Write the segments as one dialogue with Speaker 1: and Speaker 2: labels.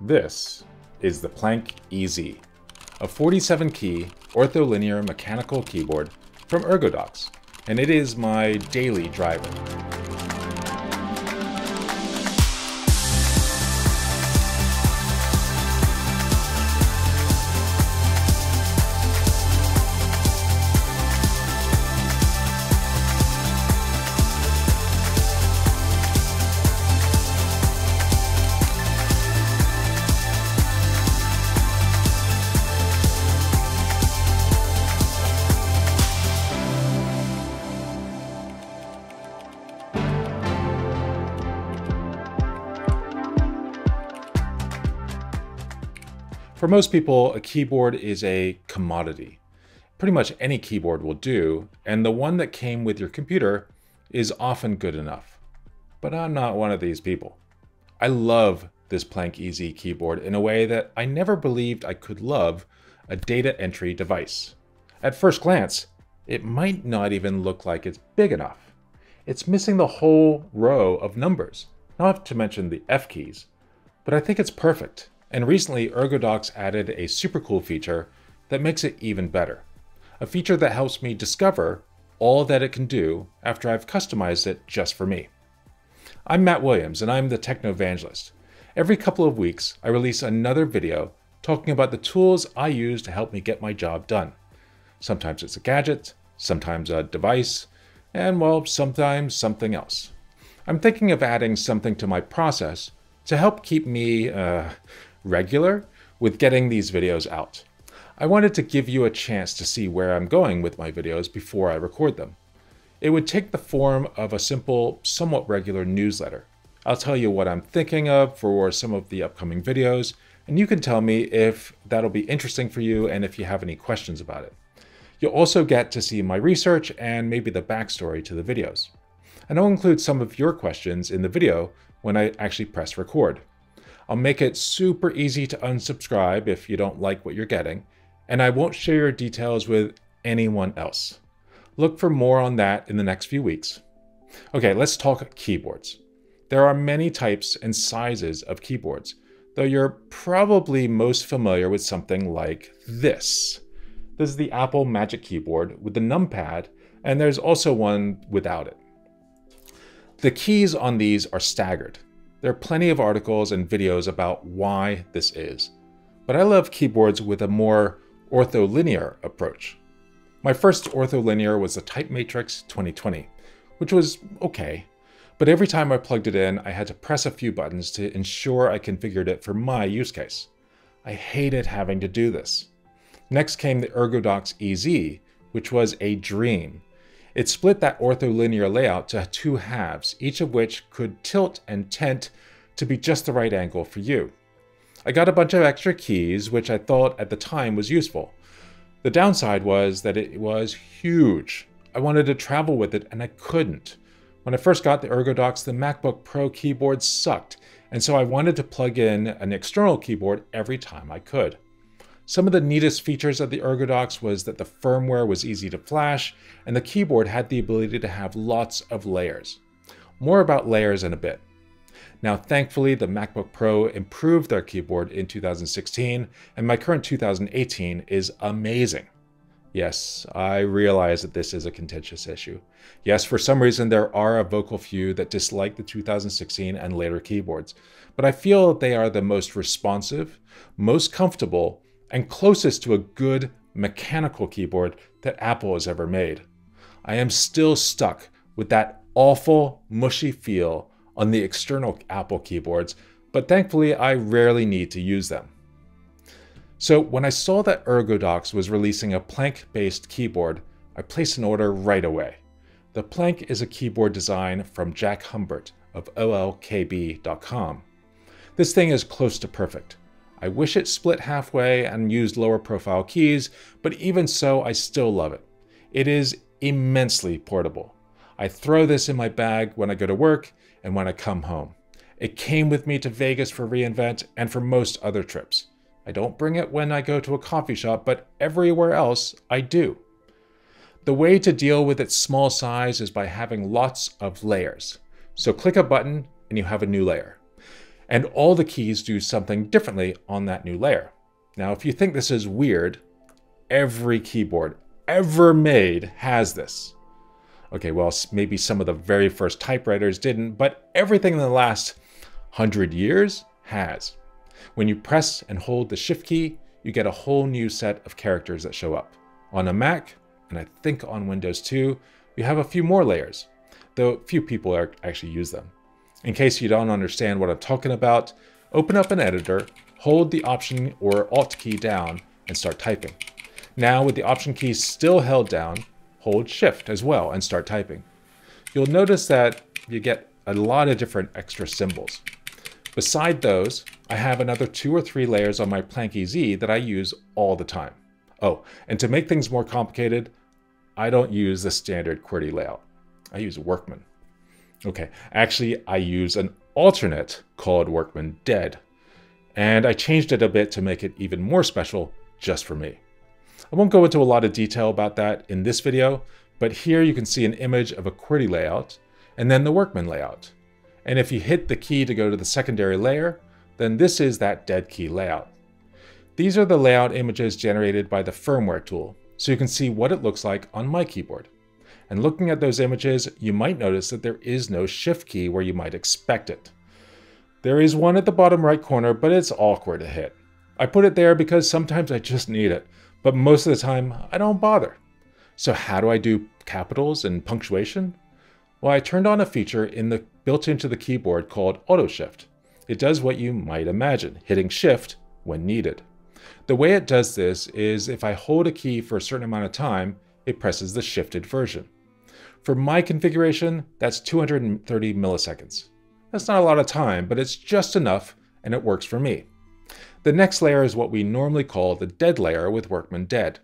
Speaker 1: This is the Planck EZ, a 47 key ortholinear mechanical keyboard from Ergodox, and it is my daily driver. For most people, a keyboard is a commodity. Pretty much any keyboard will do, and the one that came with your computer is often good enough. But I'm not one of these people. I love this Planck EZ keyboard in a way that I never believed I could love a data entry device. At first glance, it might not even look like it's big enough. It's missing the whole row of numbers, not to mention the F keys, but I think it's perfect. And recently, Ergodox added a super cool feature that makes it even better. A feature that helps me discover all that it can do after I've customized it just for me. I'm Matt Williams, and I'm the Technovangelist. Every couple of weeks, I release another video talking about the tools I use to help me get my job done. Sometimes it's a gadget, sometimes a device, and well, sometimes something else. I'm thinking of adding something to my process to help keep me, uh, regular with getting these videos out. I wanted to give you a chance to see where I'm going with my videos before I record them. It would take the form of a simple, somewhat regular newsletter. I'll tell you what I'm thinking of for some of the upcoming videos, and you can tell me if that'll be interesting for you and if you have any questions about it. You'll also get to see my research and maybe the backstory to the videos. And I'll include some of your questions in the video when I actually press record. I'll make it super easy to unsubscribe if you don't like what you're getting, and I won't share your details with anyone else. Look for more on that in the next few weeks. Okay, let's talk keyboards. There are many types and sizes of keyboards, though you're probably most familiar with something like this. This is the Apple Magic Keyboard with the numpad, and there's also one without it. The keys on these are staggered, there are plenty of articles and videos about why this is, but I love keyboards with a more ortholinear approach. My first ortholinear was the TypeMatrix 2020, which was okay, but every time I plugged it in, I had to press a few buttons to ensure I configured it for my use case. I hated having to do this. Next came the Ergodox EZ, which was a dream. It split that ortholinear layout to two halves, each of which could tilt and tent to be just the right angle for you. I got a bunch of extra keys, which I thought at the time was useful. The downside was that it was huge. I wanted to travel with it and I couldn't. When I first got the Ergodox, the MacBook Pro keyboard sucked, and so I wanted to plug in an external keyboard every time I could. Some of the neatest features of the Ergodox was that the firmware was easy to flash, and the keyboard had the ability to have lots of layers. More about layers in a bit. Now, thankfully, the MacBook Pro improved their keyboard in 2016, and my current 2018 is amazing. Yes, I realize that this is a contentious issue. Yes, for some reason, there are a vocal few that dislike the 2016 and later keyboards, but I feel that they are the most responsive, most comfortable, and closest to a good mechanical keyboard that Apple has ever made. I am still stuck with that awful, mushy feel on the external Apple keyboards, but thankfully I rarely need to use them. So when I saw that Ergodox was releasing a Planck-based keyboard, I placed an order right away. The Planck is a keyboard design from Jack Humbert of OLKB.com. This thing is close to perfect. I wish it split halfway and used lower profile keys, but even so, I still love it. It is immensely portable. I throw this in my bag when I go to work and when I come home. It came with me to Vegas for re:Invent and for most other trips. I don't bring it when I go to a coffee shop, but everywhere else I do. The way to deal with its small size is by having lots of layers. So click a button and you have a new layer. And all the keys do something differently on that new layer. Now, if you think this is weird, every keyboard ever made has this. Okay, well, maybe some of the very first typewriters didn't, but everything in the last hundred years has. When you press and hold the Shift key, you get a whole new set of characters that show up. On a Mac, and I think on Windows too, you have a few more layers, though few people actually use them. In case you don't understand what I'm talking about, open up an editor, hold the Option or Alt key down, and start typing. Now, with the Option key still held down, hold Shift as well and start typing. You'll notice that you get a lot of different extra symbols. Beside those, I have another two or three layers on my Planck EZ that I use all the time. Oh, and to make things more complicated, I don't use the standard QWERTY layout. I use Workman. Okay, actually, I use an alternate called Workman Dead, and I changed it a bit to make it even more special just for me. I won't go into a lot of detail about that in this video, but here you can see an image of a QWERTY layout and then the Workman layout. And if you hit the key to go to the secondary layer, then this is that dead key layout. These are the layout images generated by the firmware tool, so you can see what it looks like on my keyboard. And looking at those images, you might notice that there is no shift key where you might expect it. There is one at the bottom right corner, but it's awkward to hit. I put it there because sometimes I just need it, but most of the time I don't bother. So how do I do capitals and punctuation? Well, I turned on a feature in the built into the keyboard called Auto Shift. It does what you might imagine, hitting Shift when needed. The way it does this is if I hold a key for a certain amount of time, it presses the shifted version. For my configuration, that's 230 milliseconds. That's not a lot of time, but it's just enough and it works for me. The next layer is what we normally call the dead layer with Workman Dead.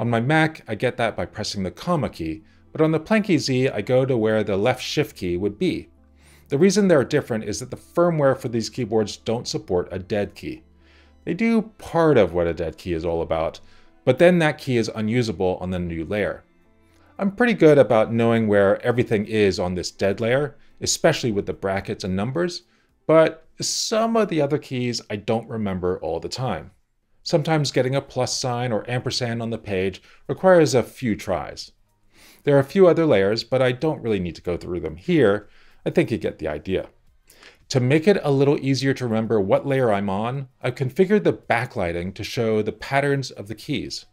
Speaker 1: On my Mac, I get that by pressing the comma key, but on the Planck EZ, I go to where the left shift key would be. The reason they're different is that the firmware for these keyboards don't support a dead key. They do part of what a dead key is all about, but then that key is unusable on the new layer. I'm pretty good about knowing where everything is on this dead layer, especially with the brackets and numbers, but some of the other keys I don't remember all the time. Sometimes getting a plus sign or ampersand on the page requires a few tries. There are a few other layers, but I don't really need to go through them here. I think you get the idea. To make it a little easier to remember what layer I'm on, I've configured the backlighting to show the patterns of the keys.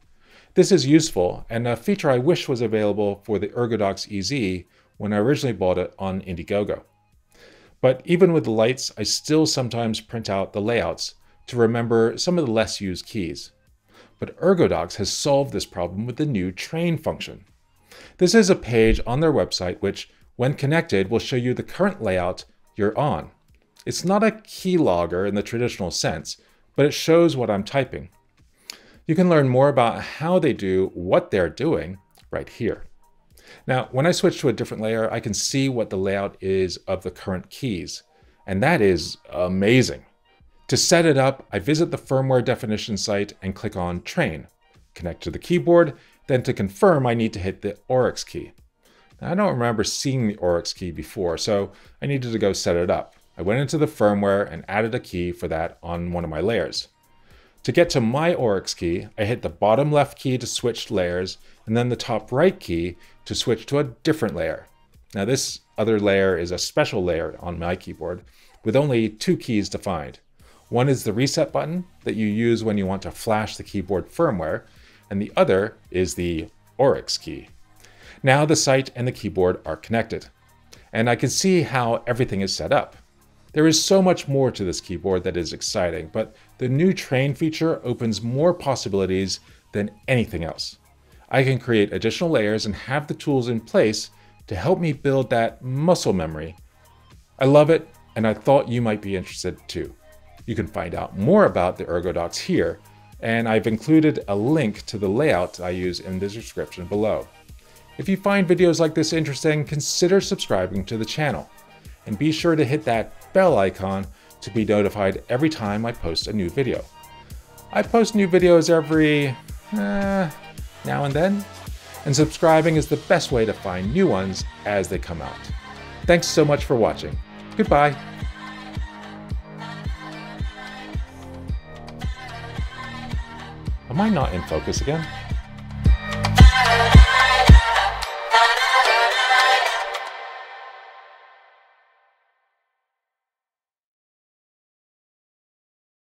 Speaker 1: This is useful and a feature I wish was available for the ErgoDox EZ when I originally bought it on Indiegogo. But even with the lights, I still sometimes print out the layouts to remember some of the less used keys. But ErgoDox has solved this problem with the new train function. This is a page on their website which, when connected, will show you the current layout you're on. It's not a keylogger in the traditional sense, but it shows what I'm typing. You can learn more about how they do what they're doing right here. Now, when I switch to a different layer, I can see what the layout is of the current keys, and that is amazing. To set it up, I visit the firmware definition site and click on Train, connect to the keyboard, then to confirm, I need to hit the Oryx key. Now, I don't remember seeing the Oryx key before, so I needed to go set it up. I went into the firmware and added a key for that on one of my layers. To get to my Oryx key, I hit the bottom left key to switch layers, and then the top right key to switch to a different layer. Now this other layer is a special layer on my keyboard with only two keys defined. One is the reset button that you use when you want to flash the keyboard firmware, and the other is the Oryx key. Now the site and the keyboard are connected, and I can see how everything is set up. There is so much more to this keyboard that is exciting, but the new train feature opens more possibilities than anything else. I can create additional layers and have the tools in place to help me build that muscle memory. I love it, and I thought you might be interested too. You can find out more about the ErgoDox here, and I've included a link to the layout I use in the description below. If you find videos like this interesting, consider subscribing to the channel. And be sure to hit that bell icon to be notified every time I post a new video. I post new videos every eh, now and then, and subscribing is the best way to find new ones as they come out. Thanks so much for watching. Goodbye. Am I not in focus again?